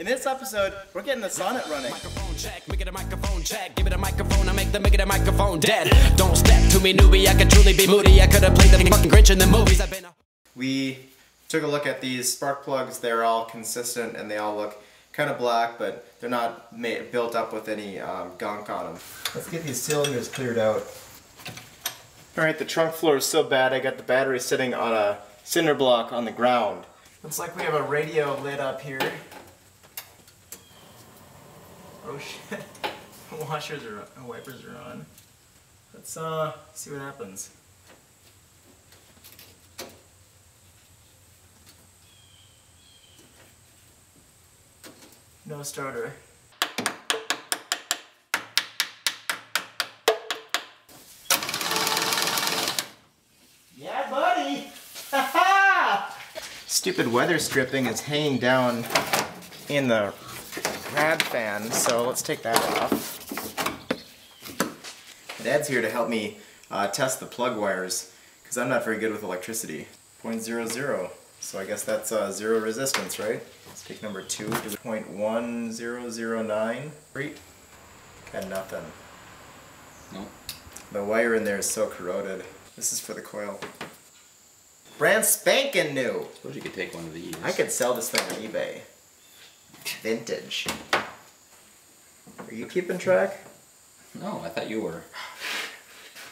In this episode, we're getting the Sonett running. Microphone check, make it a microphone check. Give it a microphone, I make the make it a microphone dead. Don't step to me, newbie. I could truly be moody. I could have played the fucking Grinch in the movies. I've been. A- We took a look at these spark plugs. They're all consistent and they all look kind of black, but they're not ma- built up with any um, gunk on them. Let's get these cylinders cleared out. Alright, the trunk floor is so bad I got the battery sitting on a cinder block on the ground. Looks like we have a radio lit up here. Oh shit. Washers are on, wipers are on. Let's uh see what happens. No starter. Yeah, buddy! Stupid weather stripping is hanging down in the rad fan, so let's take that off. Dad's here to help me uh, test the plug wires, because I'm not very good with electricity. 0.00, so I guess that's uh, zero resistance, right? Let's take number two, do 0.1009. Three. Got nothing. No. The wire in there is so corroded. This is for the coil. Brand spanking new! Suppose you could take one of these. I could sell this thing on eBay. Vintage. Are you keeping track? No, I thought you were.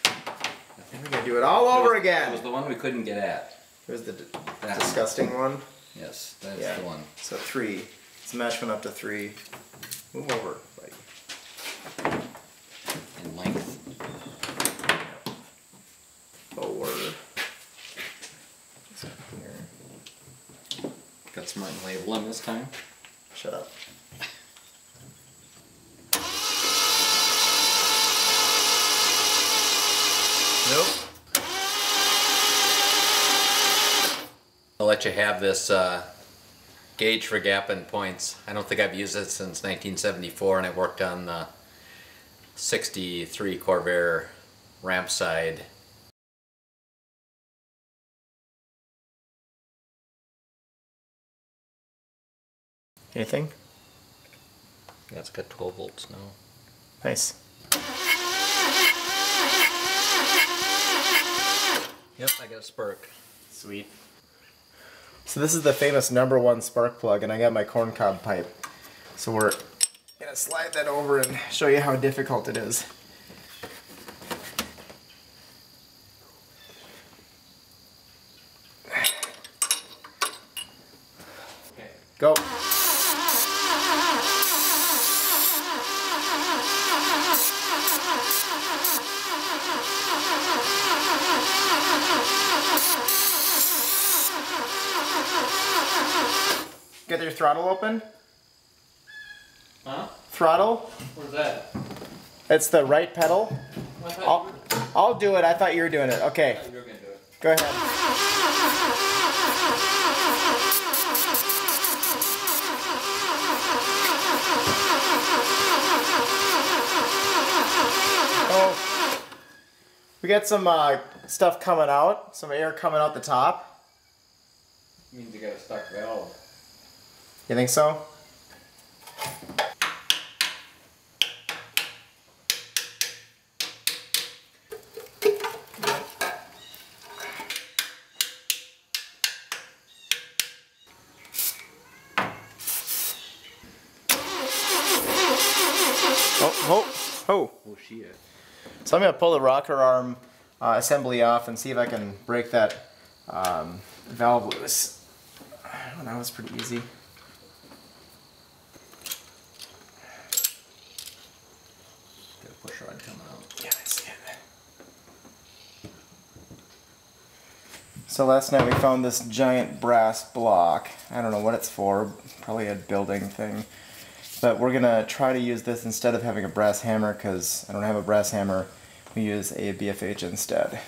I think we're gonna do it all over It again. It was the one we couldn't get at. Here's the d- That disgusting one. Yes, that's Yeah. the one. So three. Let's match one up to three. Move over, buddy. In length. Four. This up here. Got smart and label them this time. Shut up. Nope. I'll let you have this uh, gauge for gap and points. I don't think I've used it since 1974 and I worked on the 63 Corvair Rampside. Anything? Yeah, it's got 12 volts now. Nice. Yep, I got a spark. Sweet. So this is the famous number one spark plug, and I got my corncob pipe. So we're gonna slide that over and show you how difficult it is. Okay. Go. Get your throttle open. Huh? Throttle. Where's that? It's the right pedal. I'll, I'll do it. I thought you were doing it. Okay, gonna do it. go ahead. Oh, we got some uh, stuff coming out, some air coming out the top. Means you got a stuck valve. You think so? Oh, oh, oh. Oh shit. So I'm going to pull the rocker arm uh, assembly off and see if I can break that um, valve loose. That was pretty easy. Got a push rod coming out. Yeah, I see it. So last night we found this giant brass block. I don't know what it's for, probably a building thing. But we're gonna try to use this instead of having a brass hammer because I don't have a brass hammer. We use a BFH instead.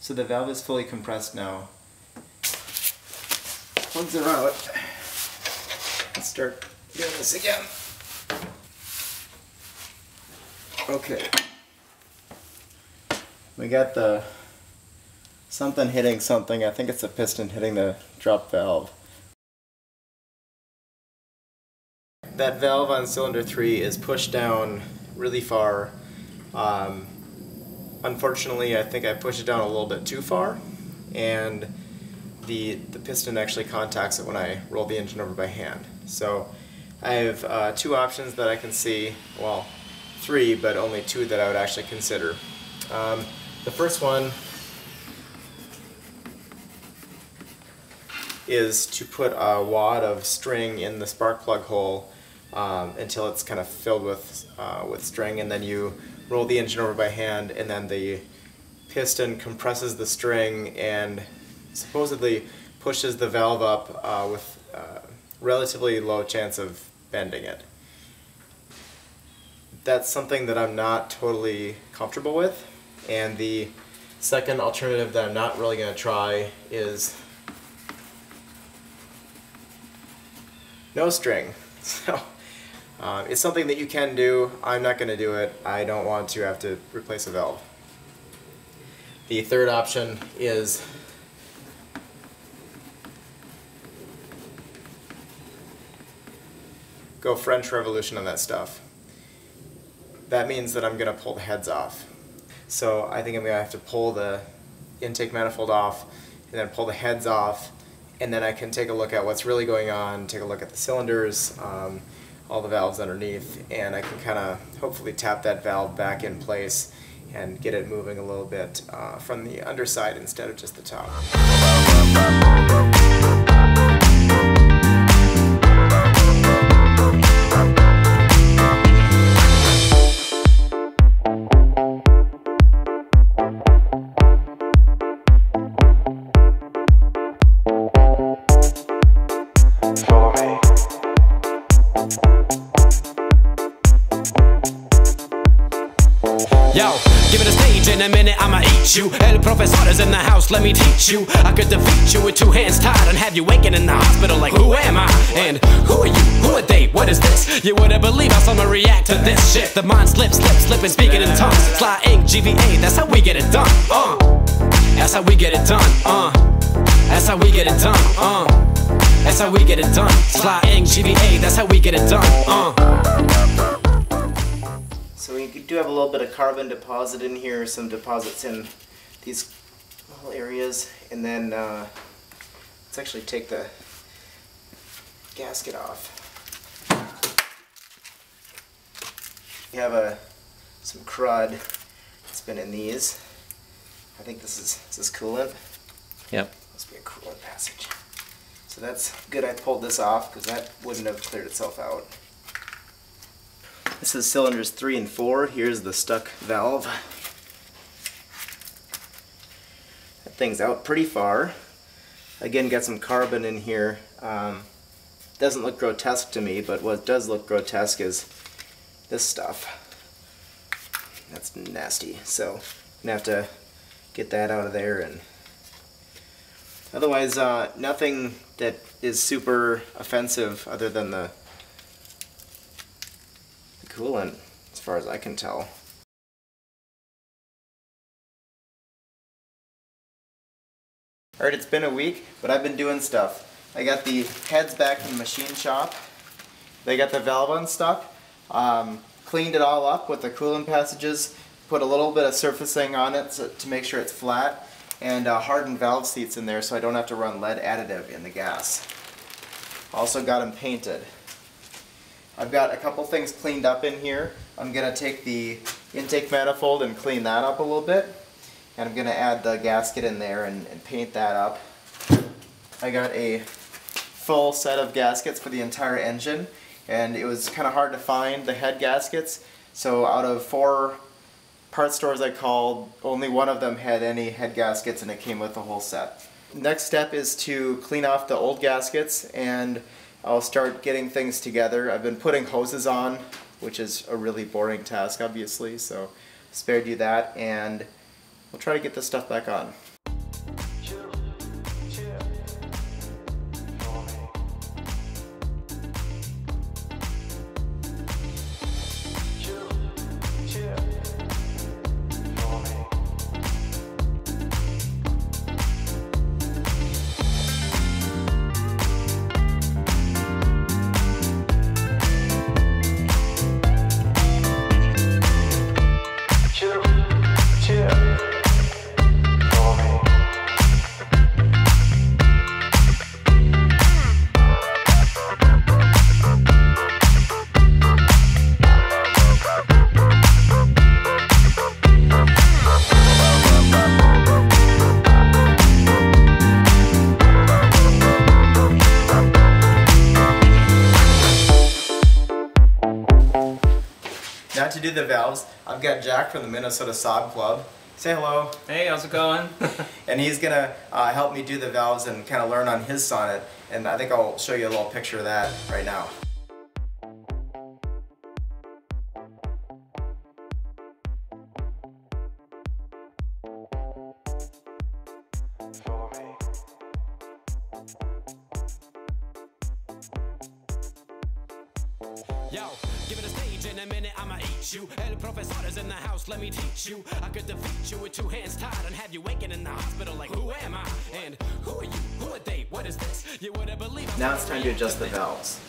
So the valve is fully compressed now. Plugs are out. Let's start doing this again. Okay. We got the something hitting something. I think it's a piston hitting the drop valve. That valve on cylinder 3 is pushed down really far. Um, unfortunately, I think I pushed it down a little bit too far, and the, the piston actually contacts it when I roll the engine over by hand. So I have uh, two options that I can see, well, three, but only two that I would actually consider. Um, the first one is to put a wad of string in the spark plug hole um, until it's kind of filled with, uh, with string and then you roll the engine over by hand and then the piston compresses the string and supposedly pushes the valve up uh, with uh, relatively low chance of bending it. That's something that I'm not totally comfortable with and the second alternative that I'm not really going to try is no string. So um, it's something that you can do. I'm not going to do it. I don't want to have to replace a valve. The third option is go French Revolution on that stuff. That means that I'm going to pull the heads off. So I think I'm going to have to pull the intake manifold off and then pull the heads off and then I can take a look at what's really going on, take a look at the cylinders, um, all the valves underneath, and I can kind of hopefully tap that valve back in place and get it moving a little bit uh, from the underside instead of just the top. House, let me teach you. I could defeat you with two hands tied and have you waking in the hospital like, who am I? And who are you? Who are they? What is this? You wouldn't believe how someone react to this shit. The mind slips, slips, slipping, speaking in tongues. Sly ink, GVA, that's how we get it done. Uh, that's how we get it done. Uh, that's how we get it done. Uh, that's how we get it done. Sly ink, GVA, that's how we get it done. Uh. So we do have a little bit of carbon deposit in here, some deposits in these areas, and then uh, let's actually take the gasket off. We have a some crud that's been in these. I think this is this is coolant. Yep. Must be a coolant passage. So that's good. I pulled this off because that wouldn't have cleared itself out. This is cylinders 3 and 4. Here's the stuck valve. That thing's out pretty far. Again, got some carbon in here. Um, doesn't look grotesque to me, but what does look grotesque is this stuff. That's nasty. So I'm gonna have to get that out of there and otherwise uh, nothing that is super offensive other than the coolant, as far as I can tell. Alright, it's been a week, but I've been doing stuff. I got the heads back in the machine shop. They got the valve unstuck. Um, cleaned it all up with the coolant passages, put a little bit of surfacing on it so, to make sure it's flat, and uh, hardened valve seats in there so I don't have to run lead additive in the gas. Also got them painted. I've got a couple things cleaned up in here. I'm going to take the intake manifold and clean that up a little bit. And I'm going to add the gasket in there and, and paint that up. I got a full set of gaskets for the entire engine and it was kind of hard to find the head gaskets. So out of four part stores I called, only one of them had any head gaskets and it came with the whole set. Next step is to clean off the old gaskets and I'll start getting things together. I've been putting hoses on, which is a really boring task obviously, so spared you that and we'll try to get this stuff back on. Now to do the valves, I've got Jack from the Minnesota Saab Club. Say hello. Hey, how's it going? and he's gonna uh, help me do the valves and kind of learn on his Sonett. And I think I'll show you a little picture of that right now. Yo, give it a stage in a minute, I'ma eat you. El profesor is in the house, let me teach you. I could defeat you with two hands tied and have you waking in the hospital like, who am I? And who are you? Who are they? What is this? You wouldn't believe Now it's time to adjust the valves.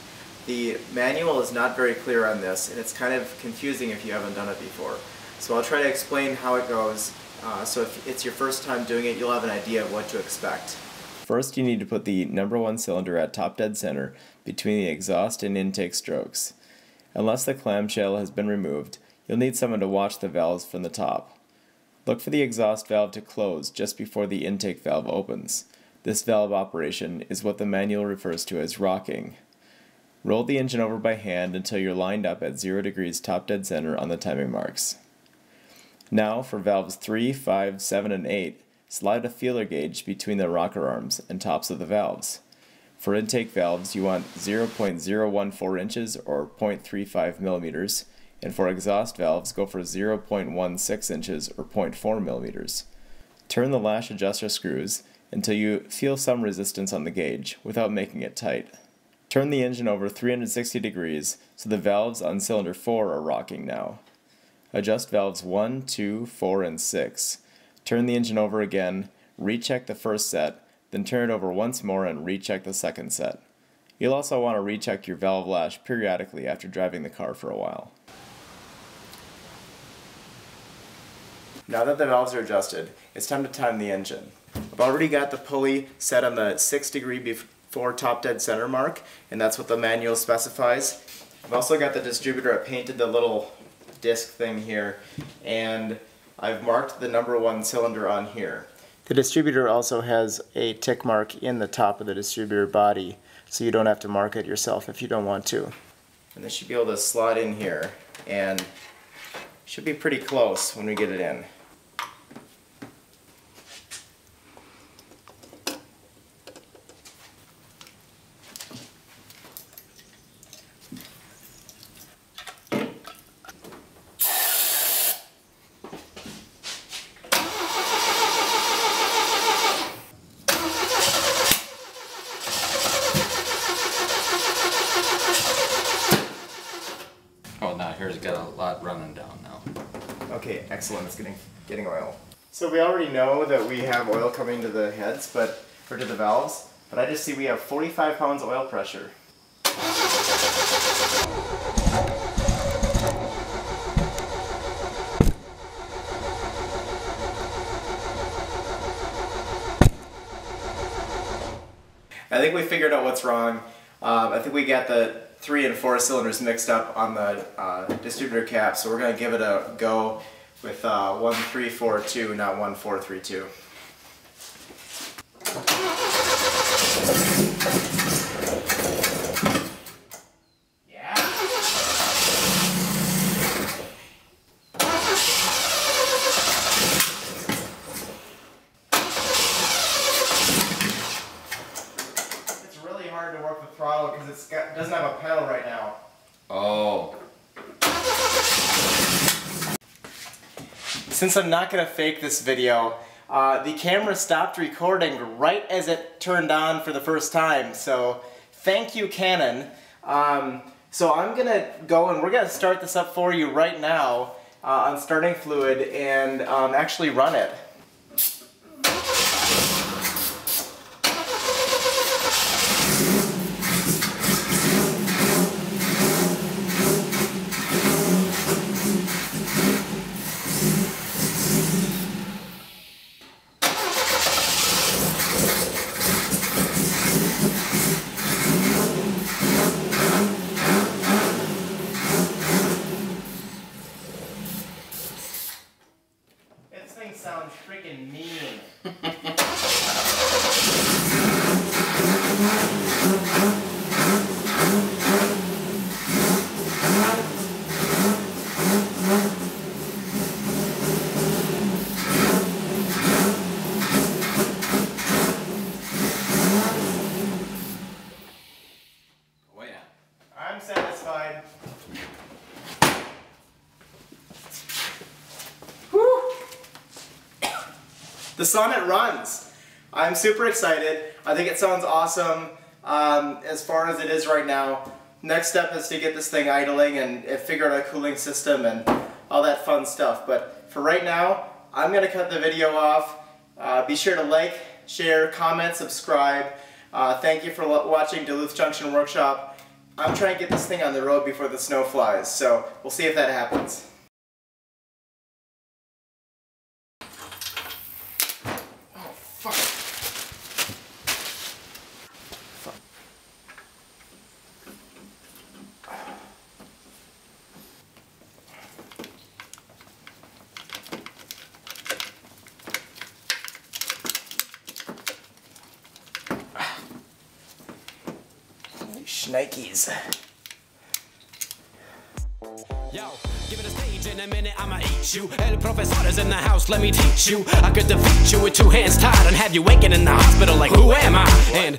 The manual is not very clear on this, and it's kind of confusing if you haven't done it before. So I'll try to explain how it goes, uh, so if it's your first time doing it, you'll have an idea of what to expect. First, you need to put the number one cylinder at top dead center between the exhaust and intake strokes. Unless the clamshell has been removed, you'll need someone to watch the valves from the top. Look for the exhaust valve to close just before the intake valve opens. This valve operation is what the manual refers to as rocking. Roll the engine over by hand until you're lined up at 0 degrees top dead center on the timing marks. Now for valves 3, 5, 7, and 8, slide a feeler gauge between the rocker arms and tops of the valves. For intake valves, you want 0.014 inches or 0.35 millimeters, and for exhaust valves, go for 0.16 inches or 0.4 millimeters. Turn the lash adjuster screws until you feel some resistance on the gauge without making it tight. Turn the engine over 360 degrees so the valves on cylinder 4 are rocking now. Adjust valves 1, 2, 4, and 6. Turn the engine over again, recheck the first set, then turn it over once more and recheck the second set. You'll also want to recheck your valve lash periodically after driving the car for a while. Now that the valves are adjusted, it's time to time the engine. I've already got the pulley set on the 6 degree before top dead center mark, and that's what the manual specifies. I've also got the distributor, I painted the little disc thing here, and I've marked the number one cylinder on here. The distributor also has a tick mark in the top of the distributor body, so you don't have to mark it yourself if you don't want to. And this should be able to slot in here, and should be pretty close when we get it in. Oh, now here's got a lot running down It's getting getting oil. So we already know that we have oil coming to the heads, but or to the valves. But I just see we have 45 pounds oil pressure. I think we figured out what's wrong. Um, I think we got the three and four cylinders mixed up on the uh, distributor cap, so we're going to give it a go with uh, 1342, not 1432. Yeah. It's really hard to work the throttle because it's got doesn't have a pedal right now. Oh, Since I'm not gonna fake this video, uh, the camera stopped recording right as it turned on for the first time. So thank you, Canon. Um, so I'm gonna go and we're gonna start this up for you right now uh, on starting fluid and um, actually run it. Sounds freaking mean. the Sonett runs. I'm super excited. I think it sounds awesome um, as far as it is right now. Next step is to get this thing idling and figure out a cooling system and all that fun stuff. But for right now, I'm going to cut the video off. Uh, be sure to like, share, comment, subscribe. Uh, thank you for watching Duluth Junction Workshop. I'm trying to get this thing on the road before the snow flies, so we'll see if that happens. Oh, fuck. Schnikes. Yo, give it a stage in a minute, I'ma eat you. El in the house, let me teach you. I could defeat you with two hands tied and have you waking in the hospital like, who am I? And